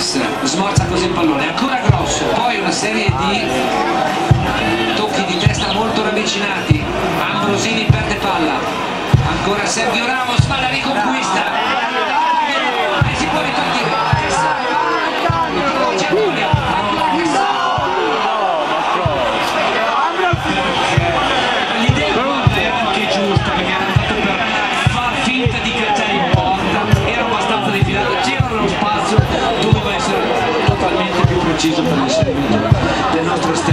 Perez smorza così il pallone, ancora grosso, poi una serie di tocchi di testa molto ravvicinati, Ambrosini perde palla, ancora Sergio Ramos ma la riconquista, hechizo para el de